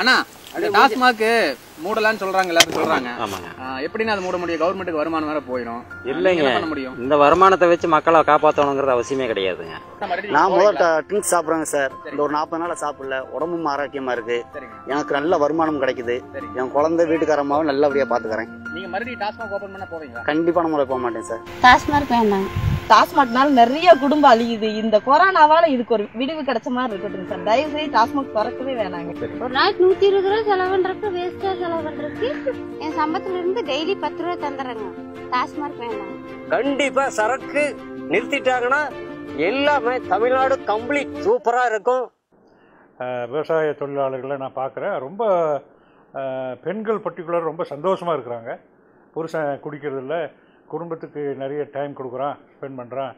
அண்ணா டாஸ்மாக் மூடலாம்னு சொல்றாங்க எல்லாரும் சொல்றாங்க. எப்படின்னு அது மூட முடியும் கவர்மெண்ட்டுக்கு வருமானம் வேற போயிடும். இல்லைங்க. பண்ண முடியும்? இந்த வருமானத்தை வச்சு மக்களை காப்பாற்றணுங்கிறது அவசியமே கிடையாதுங்க. நான் முதல் ட்ரிங்க்ஸ் சாப்பிட்றேங்க சார். இந்த ஒரு நாற்பது நாளா சாப்பிடல. உடம்பும் ஆரோக்கியமா இருக்கு. எனக்கு நல்ல வருமானம் கிடைக்குது. என் குழந்தை வீட்டுக்காரமாவும் நல்லபடியா பாத்துக்கிறேன். நீங்க மறுபடியும் டாஸ்மாக் ஓபன் பண்ண போவீங்களா? கண்டிப்பான முறை போக மாட்டேன் சார். டாஸ்மார்க் வேண்டாம் டாஸ்மாக்னால நிறைய குடும்பம் அழியுது. இந்த கொரோனாவால இதுக்கு ஒரு விடிவு கிடைச்ச மாதிரி இருக்கட்டும் சார். தயவு செய்து டாஸ்மாக் திறக்கவே வேணாங்க. ஒரு நாளைக்கு நூத்தி இருபது ரூபா செலவு பண்றதுக்கு வேஸ்டா செலவு பண்றதுக்கு என் சம்பளத்துல இருந்து டெய்லி பத்து ரூபா தந்துடுறேங்க. டாஸ்மார்க் வேண்டாம் கண்டிப்பா சரக்கு நிறுத்திட்டாங்கன்னா எல்லாமே தமிழ்நாடு கம்ப்ளீட் சூப்பரா இருக்கும். விவசாய தொழிலாளர்களை நான் பார்க்குறேன். ரொம்ப பெண்கள் பர்டிகுலர் ரொம்ப சந்தோஷமாக இருக்கிறாங்க. புருஷன் குடிக்கிறதில்ல. குடும்பத்துக்கு நிறைய டைம் கொடுக்குறான் ஸ்பெண்ட் பண்ணுறான்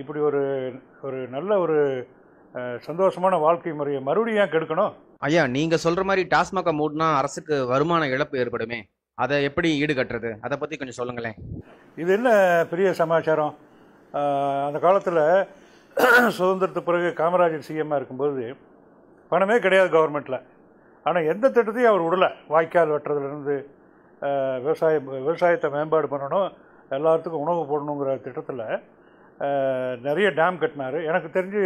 இப்படி ஒரு ஒரு நல்ல ஒரு சந்தோஷமான வாழ்க்கை முறையை மறுபடியும் ஏன் கெடுக்கணும்? ஐயா நீங்க சொல்ற மாதிரி டாஸ்மாக மூடினா அரசுக்கு வருமான இழப்பு ஏற்படுமே. அதை எப்படி ஈடுகட்டுறது அதை பத்தி கொஞ்சம் சொல்லுங்களேன். இது என்ன பெரிய சமாச்சாரம்? அந்த காலத்தில் சுதந்திரத்துக்கு பிறகு காமராஜர் சிஎம்மாக இருக்கும்போது பணமே கிடையாது கவர்மெண்ட்டில் ஆனால் எந்த திட்டத்தையும் அவர் விடல. வாய்க்கால் வெட்டுறதுலேருந்து அஹ், விவசாய விவசாயத்தை மேம்பாடு பண்ணணும். எல்லாத்துக்கும் உணவு போடணுங்கிற திட்டத்தில் நிறைய டேம் கட்டினார். எனக்கு தெரிஞ்சு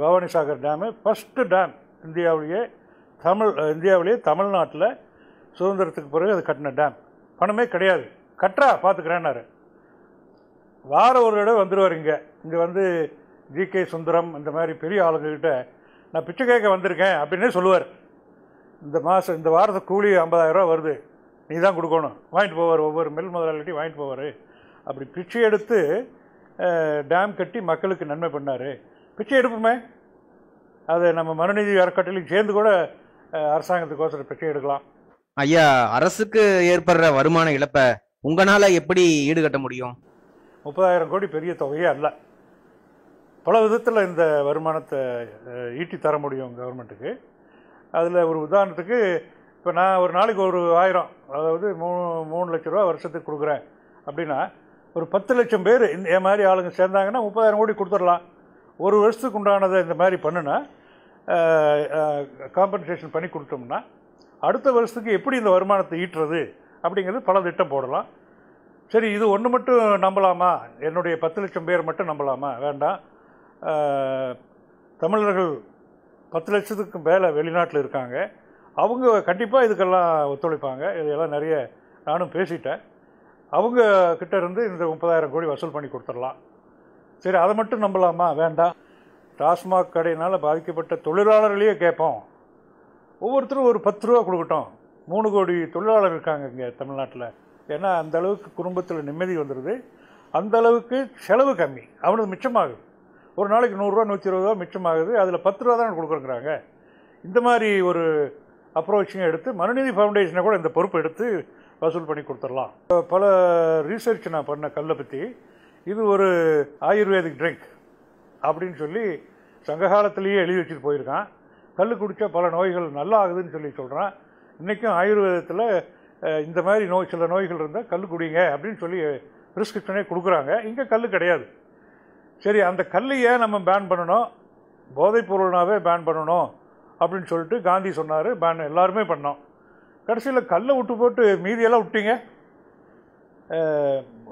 Bhavani Sagar dam first dam இந்தியாவிலேயே தமிழ் இந்தியாவிலேயே தமிழ்நாட்டில் சுதந்திரத்துக்கு பிறகு அது கட்டின டேம் பணமே கிடையாது. கட்டுறா பார்த்துக்கிறேன்னாரு வாரம் ஒரு தடவை வந்துடுவார் இங்கே. இங்கே வந்து ஜி கே சுந்தரம் இந்த மாதிரி பெரிய ஆளுங்கக்கிட்ட நான் பிச்சை கேட்க வந்திருக்கேன் அப்படின்னே சொல்லுவார். இந்த மாதம் இந்த வாரத்துக்கு கூலி 50000 ரூபா வருது. நீ தான் கொடுக்கணும். வாங்கிட்டு போவார் ஒவ்வொரு மில் முதலாளிட்டையும் வாங்கிட்டு போவார். அப்படி பிச்சை எடுத்து டேம் கட்டி மக்களுக்கு நன்மை பண்ணார். பிச்சை எடுப்போமே. அது நம்ம மனுநீதி அறக்கட்டளையும் சேர்ந்து கூட அரசாங்கத்துக்கோசரம் பிச்சை எடுக்கலாம். ஐயா அரசுக்கு ஏற்படுற வருமான இழப்பை உங்களால எப்படி ஈடுகட்ட முடியும்? முப்பதாயிரம் கோடி பெரிய தொகையே அல்ல. பல விதத்தில் இந்த வருமானத்தை ஈட்டி தர முடியும் கவர்மெண்ட்டுக்கு அதில் ஒரு உதாரணத்துக்கு இப்போ நான் ஒரு நாளைக்கு ஒரு ஆயிரம் அதாவது மூணு மூணு லட்ச ரூபா வருஷத்துக்கு கொடுக்குறேன். அப்படின்னா ஒரு பத்து லட்சம் பேர் இந்த என் மாதிரி ஆளுங்க சேர்ந்தாங்கன்னா முப்பதாயிரம் கோடி கொடுத்துடலாம். ஒரு வருஷத்துக்கு உண்டானதை இந்த மாதிரி பண்ணுனா காம்பன்சேஷன் பண்ணி கொடுத்தோம்னா அடுத்த வருஷத்துக்கு எப்படி இந்த வருமானத்தை ஈட்டுறது அப்படிங்கிறது பல திட்டம் போடலாம். சரி இது ஒன்று மட்டும் நம்பலாமா? என்னுடைய பத்து லட்சம் பேர் மட்டும் நம்பலாமா? வேண்டாம். தமிழர்கள் பத்து லட்சத்துக்கு மேலே வெளிநாட்டில் இருக்காங்க. அவங்க கண்டிப்பாக இதுக்கெல்லாம் ஒத்துழைப்பாங்க. இதையெல்லாம் நிறைய நானும் பேசிட்டேன். அவங்க கிட்ட இருந்து இந்த முப்பதாயிரம் கோடி வசூல் பண்ணி கொடுத்துடலாம். சரி அதை மட்டும் நம்பலாமா? வேண்டாம். டாஸ்மாக் கடையினால் பாதிக்கப்பட்ட தொழிலாளர்களையே கேட்போம். ஒவ்வொருத்தரும் ஒரு பத்து ரூபா கொடுக்கட்டும். மூணு கோடி தொழிலாளர் இருக்காங்க இங்கே தமிழ்நாட்டில். ஏன்னா அந்த அளவுக்கு குடும்பத்தில் நிம்மதி வந்துடுது அந்த அளவுக்கு செலவு கம்மி. அவனுக்கு மிச்சமாகுது. ஒரு நாளைக்கு நூறுரூவா நூற்றி இருபது ரூபா மிச்சமாகுது. அதில் பத்து ரூபா தான் கொடுக்குறேங்கிறாங்க இந்த மாதிரி ஒரு அப்ரோச்சிங்க எடுத்து மனுநீதி ஃபவுண்டேஷனை கூட இந்த பொறுப்பு எடுத்து வசூல் பண்ணி கொடுத்துடலாம். பல ரீசர்ச் நான் பண்ண கல்லை பற்றி இது ஒரு ஆயுர்வேதிக் ட்ரிங்க் அப்படின்னு சொல்லி சங்ககாலத்திலேயே எழுதி வச்சுட்டு போயிருக்கான். கல் குடித்தா பல நோய்கள் நல்லா ஆகுதுன்னு சொல்லி சொல்கிறான் இன்றைக்கும் ஆயுர்வேதத்தில் இந்த மாதிரி நோய் சில நோய்கள் இருந்தால் கல் குடிங்க அப்படின்னு சொல்லி ப்ரிஸ்கிரிப்ஷனே கொடுக்குறாங்க. இங்கே கல் கிடையாது. சரி அந்த கல்லையே நம்ம பேன் பண்ணணும். போதைப் பொருள்னாவே பேன் பண்ணணும். அப்படின்னு சொல்லிட்டு காந்தி சொன்னார். பேன் எல்லாருமே பண்ணோம். கடைசியில் கல்லை விட்டு போட்டு மீதியெல்லாம் விட்டீங்க.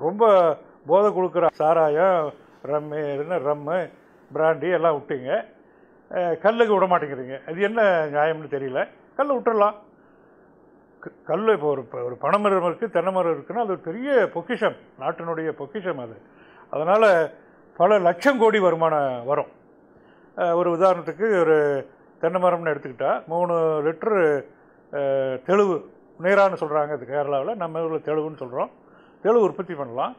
ரொம்ப போதை கொடுக்குற சாராயம் ரம்மு என்ன ரம்மு பிராண்டி எல்லாம் விட்டீங்க. கல்லுக்கு விட மாட்டேங்கிறீங்க. அது என்ன நியாயம்னு தெரியல. கல்லை விட்டுறலாம். க- கல் இப்போ ஒரு ஒரு பனைமரம் இருக்குது தென்னை மரம் இருக்குன்னா அது ஒரு பெரிய பொக்கிஷம். நாட்டினுடைய பொக்கிஷம் அது. அதனால் பல லட்சம் கோடி வருமானம் வரும். ஒரு உதாரணத்துக்கு ஒரு தென்னை மரம்னு எடுத்துக்கிட்டால் மூணு லிட்டரு தெளிவு தெளுவு நீரான்னு சொல்கிறாங்க அது கேரளாவில். நம்ம ஊரில் தெளுவுன்னு சொல்கிறோம் தெளிவு உற்பத்தி பண்ணலாம்.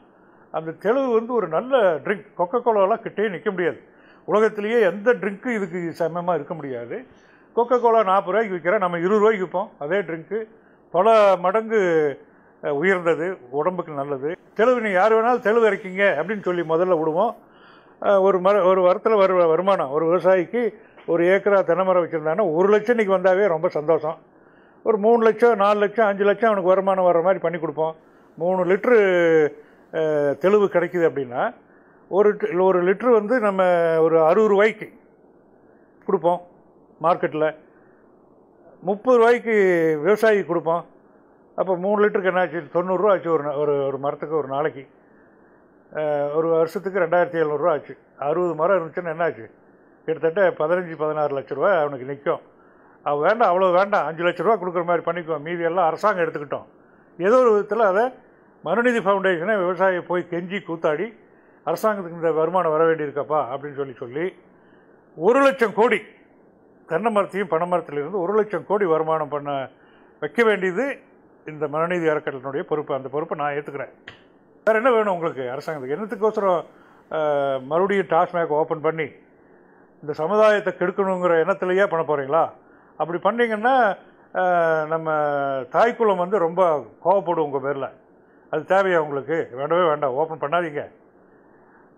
அந்த தெளுவு வந்து ஒரு நல்ல ட்ரிங்க் கொக்கோ கோலாலாம் கிட்டே நிற்க முடியாது. உலகத்திலேயே எந்த ட்ரிங்க்கும் இதுக்கு சமமாக இருக்க முடியாது. கொக்கோ கோலா நாற்பது ரூபாய்க்கு விற்கிறேன் நம்ம இருபது ரூபாய்க்கு விற்போம் அதே ட்ரிங்க்கு பல மடங்கு உயர்ந்தது. உடம்புக்கு நல்லது. தெளுவு நீ யார் வேணாலும் தெளிவு இறக்கிங்க அப்படின்னு சொல்லி முதல்ல விடுவோம். ஒரு மர ஒரு வரத்தில் வரு வருமானம். ஒரு விவசாயிக்கு ஒரு ஏக்கரா தென்னை மரம் வச்சுருந்தாங்கன்னா ஒரு லட்சம் இன்னைக்கு வந்தாவே ரொம்ப சந்தோஷம். ஒரு மூணு லட்சம் நாலு லட்சம் அஞ்சு லட்சம் அவனுக்கு வருமானம் வர்ற மாதிரி பண்ணி கொடுப்போம். மூணு லிட்ரு தெளிவு கிடைக்குது அப்படின்னா ஒரு ஒரு லிட்ரு வந்து நம்ம ஒரு அறுபது ரூபாய்க்கு கொடுப்போம் மார்க்கெட்டில் முப்பது ரூபாய்க்கு விவசாயிக்கு கொடுப்போம். அப்போ மூணு லிட்டருக்கு என்னாச்சு தொண்ணூறுரூவா ஆச்சு ஒரு ஒரு ஒரு மரத்துக்கு ஒரு நாளைக்கு. ஒரு வருஷத்துக்கு ரெண்டாயிரத்தி எழுநூறுரூவா ஆச்சு. அறுபது மரம் இருந்துச்சுன்னா என்னாச்சு கிட்டத்தட்ட பதினஞ்சு பதினாறு லட்ச ரூபா அவனுக்கு நிற்கும் அவள் வேண்டாம் அவ்வளோ வேண்டாம். அஞ்சு லட்ச ரூபா கொடுக்குற மாதிரி பண்ணிக்குவோம் மீதி எல்லாம் அரசாங்கம் எடுத்துக்கிட்டோம். ஏதோ ஒரு விதத்தில் அதை மனுநீதி ஃபவுண்டேஷனை விவசாயி போய் கெஞ்சி கூத்தாடி அரசாங்கத்துக்கு இந்த வருமானம் வர வேண்டியிருக்கப்பா அப்படின்னு சொல்லி சொல்லி ஒரு லட்சம் கோடி தென்னை மரத்தையும் பனை மரத்திலிருந்து ஒரு லட்சம் கோடி வருமானம் பண்ண வைக்க வேண்டியது இந்த மனுநீதி அறக்கட்டளினுடைய பொறுப்பு. அந்த பொறுப்பை நான் ஏற்றுக்கிறேன் வேறு என்ன வேணும் உங்களுக்கு? அரசாங்கத்துக்கு என்னத்துக்கோசரம் மறுபடியும் டாஸ்மேக் ஓப்பன் பண்ணி இந்த சமுதாயத்தை கெடுக்கணுங்கிற எண்ணத்திலேயே பண்ண போகிறீங்களா அப்படி பண்ணீங்கன்னா நம்ம தாய்க்குளம் வந்து ரொம்ப கோவப்படும் உங்கள் பேரில். அது தேவையா உங்களுக்கு? வேண்டவே வேண்டாம் ஓப்பன் பண்ணாதீங்க.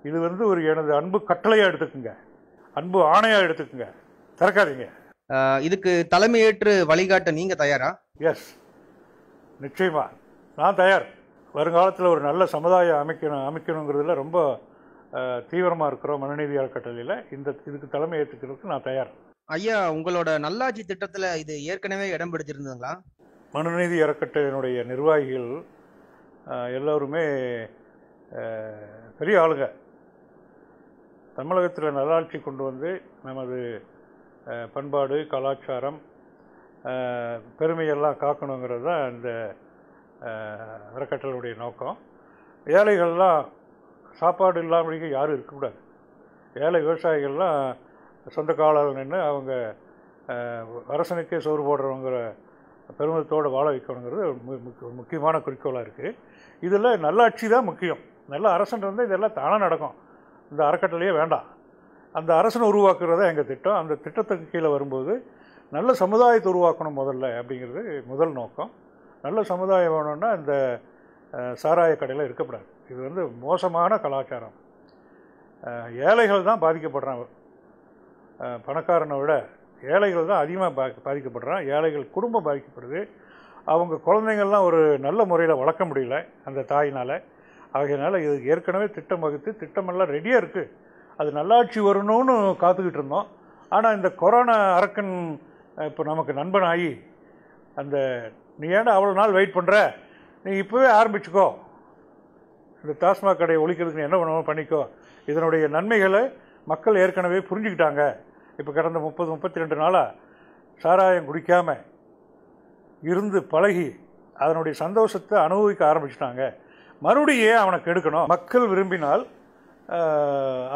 இது வந்து ஒரு எனது அன்பு கட்டளையாக எடுத்துக்குங்க. அன்பு ஆணையாக எடுத்துக்குங்க. திறக்காதீங்க. இதுக்கு தலைமையேற்று வழிகாட்ட நீங்க தயாரா? எஸ் நிச்சயமா. நான் தயார். வருங்காலத்தில் ஒரு நல்ல சமுதாயம் அமைக்கணும் அமைக்கணுங்கிறதுல ரொம்ப தீவிரமாக இருக்கிறோம் மனுநீதி அறக்கட்டளையில் இந்த இதுக்கு தலைமை ஏற்றுக்கிறதுக்கு நான் தயார். ஐயா உங்களோட நல்லாட்சி திட்டத்துல இது ஏற்கனவே இடம் பிடிச்சிருந்ததுங்களா மனுநீதி அறக்கட்டளையினுடைய நிர்வாகிகள் எல்லோருமே பெரிய ஆளுங்க. தமிழகத்தில் நல்லாட்சி கொண்டு வந்து நமது பண்பாடு கலாச்சாரம் பெருமையெல்லாம் காக்கணுங்கிறது தான் இந்த அறக்கட்டளையுடைய நோக்கம். ஏழைகள்லாம் சாப்பாடு இல்லாமலேயே யாரும் இருக்கக்கூடாது ஏழை விவசாயிகள்லாம் சொந்த காலால் நின்று அவங்க அரசனுக்கே சோறு போடுறவங்கிற பெருமிதத்தோடு வாழ வைக்கணுங்கிறது மு- முக்கியமான குறிக்கோளாக இருக்குது இதில் நல்லாட்சி தான் முக்கியம். நல்ல அரசன் இருந்தால் இதெல்லாம் தானாக நடக்கும். இந்த அறக்கட்டளையே வேண்டாம். அந்த அரசனை உருவாக்குறது எங்கள் திட்டம். அந்த திட்டத்துக்கு கீழே வரும்போது நல்ல சமுதாயத்தை உருவாக்கணும் முதல்ல அப்படிங்கிறது முதல் நோக்கம். நல்ல சமுதாயம் வேணும்னா இந்த சாராய கடையில் இருக்கக்கூடாது. இது வந்து மோசமான கலாச்சாரம். ஏழைகள் தான் பாதிக்கப்படுறான் பணக்காரனை விட ஏழைகள் தான் அதிகமாக பா பாதிக்கப்படுறான் ஏழைகள் குடும்பம் பாதிக்கப்படுது. அவங்க குழந்தைங்கள்லாம் ஒரு நல்ல முறையில் வளர்க்க முடியல அந்த தாயினால். ஆகையினால இது ஏற்கனவே திட்டம் வகுத்து திட்டமெல்லாம் ரெடியாக இருக்குது அது நல்லாட்சி வரணும்னு காத்துக்கிட்டு இருந்தோம். ஆனால் இந்த கொரோனா அரக்கன் இப்போ நமக்கு நண்பனாகி அந்த நீ ஏன்டா அவ்வளோ நாள் வெயிட் பண்ணுற நீ இப்போவே ஆரம்பிச்சுக்கோ. இந்த டாஸ்மாக் கடையை ஒழிக்கிறதுக்கு என்ன பண்ணுவோம் பண்ணிக்கோ. இதனுடைய நன்மைகளை மக்கள் ஏற்கனவே புரிஞ்சுக்கிட்டாங்க. இப்போ கடந்த முப்பது முப்பத்தி ரெண்டு நாளாக சாராயம் குடிக்காம இருந்து பழகி அதனுடைய சந்தோஷத்தை அனுபவிக்க ஆரம்பிச்சிட்டாங்க. மறுபடியும் அவனை கெடுக்கணும். மக்கள் விரும்பினால்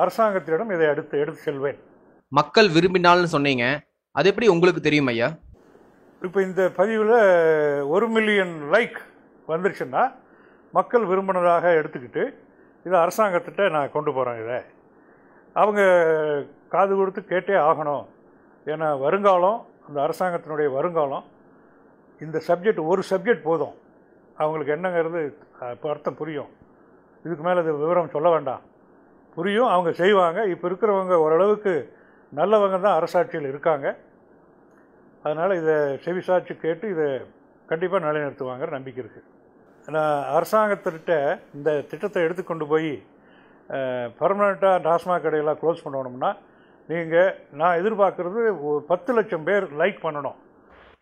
அரசாங்கத்திடம் இதை அடுத்து எடுத்து செல்வேன். மக்கள் விரும்பினால்னு சொன்னீங்க. அது எப்படி உங்களுக்கு தெரியும் ஐயா? இப்போ இந்த பதிவில் ஒரு மில்லியன் லைக் வந்துருச்சுன்னா மக்கள் விரும்பினதாக எடுத்துக்கிட்டு இதை அரசாங்கத்திட்ட நான் கொண்டு போகிறேன் இதை. அவங்க காது கொடுத்து கேட்டே ஆகணும். ஏன்னா வருங்காலம் அந்த அரசாங்கத்தினுடைய வருங்காலம் இந்த சப்ஜெக்ட் ஒரு சப்ஜெக்ட் போதும். அவங்களுக்கு என்னங்கிறது இப்போ அர்த்தம் புரியும். இதுக்கு மேலே இது விவரம் சொல்ல வேண்டாம். புரியும் அவங்க செய்வாங்க. இப்போ இருக்கிறவங்க ஓரளவுக்கு நல்லவங்க தான் அரசாட்சியில் இருக்காங்க. அதனால் இதை செவிசாட்சி கேட்டு இதை கண்டிப்பாக நிலைநிறுத்துவாங்கிற நம்பிக்கை இருக்குது நான் அரசாங்கத்திட்ட இந்த திட்டத்தை எடுத்துக்கொண்டு போய் பர்மனெண்ட்டாக டாஸ்மாக் கடையெல்லாம் க்ளோஸ் பண்ணணும்னா நீங்கள் நான் எதிர்பார்க்குறது ஒரு பத்து லட்சம் பேர் லைக் பண்ணணும்.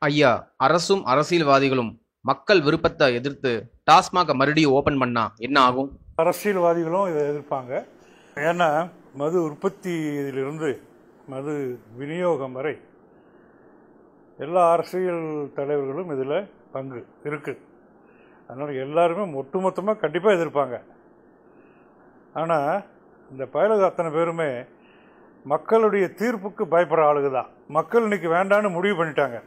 ஐயா அரசும் அரசியல்வாதிகளும் மக்கள் விருப்பத்தை எதிர்த்து டாஸ்மாக மறுபடியும் ஓபன் பண்ணா என்ன ஆகும்? அரசியல்வாதிகளும் இதை எதிர்ப்பாங்க. ஏன்னா மது உற்பத்தியிலிருந்து மது விநியோகம் வரை எல்லா அரசியல் தலைவர்களும் இதில் பங்கு இருக்குது அதனால் எல்லாருமே ஒட்டுமொத்தமாக கண்டிப்பாக எதிர்ப்பாங்க. ஆனால் இந்த பயலுக அத்தனை பேருமே மக்களுடைய தீர்ப்புக்கு பயப்படுற ஆளுக தான் மக்கள் இன்னைக்கு வேண்டான்னு முடிவு பண்ணிட்டாங்க.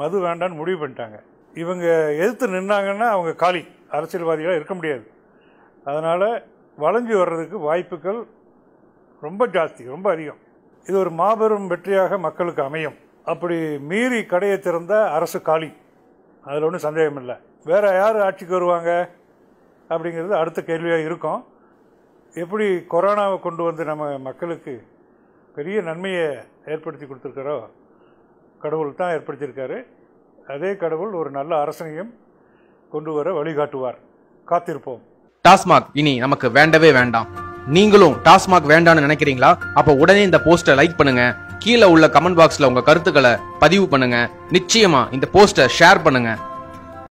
மது வேண்டான்னு முடிவு பண்ணிட்டாங்க. இவங்க எதிர்த்து நின்னாங்கன்னா அவங்க காலி. அரசியல்வாதிகளாக இருக்க முடியாது. அதனால் வளைஞ்சு வர்றதுக்கு வாய்ப்புகள் ரொம்ப ஜாஸ்தி ரொம்ப அதிகம். இது ஒரு மாபெரும் வெற்றியாக மக்களுக்கு அமையும். அப்படி மீறி கடையை திறந்த அரசு காலி. அதில் ஒன்றும் சந்தேகம் இல்லை வேறு யார் ஆட்சிக்கு வருவாங்க அப்படிங்கிறது அடுத்த கேள்வியாக இருக்கும். எப்படி கொரோனாவை கொண்டு வந்து நம்ம மக்களுக்கு பெரிய நன்மையை ஏற்படுத்தி கொடுத்துருக்காரோ கடவுள் தான் ஏற்படுத்தியிருக்காரு. அதே கடவுள் ஒரு நல்ல அரசனையும் கொண்டு வர வழிகாட்டுவார். காத்திருப்போம். டாஸ்மாக் இனி நமக்கு வேண்டவே வேண்டாம். நீங்களும் டாஸ்மாக் வேண்டாம்னு நினைக்கிறீங்களா? அப்போ உடனே இந்த போஸ்டை லைக் பண்ணுங்க. கீழே உள்ள கமெண்ட் பாக்ஸ்ல உங்க கருத்துக்களை பதிவு பண்ணுங்க. நிச்சயமா இந்த போஸ்டை ஷேர் பண்ணுங்க.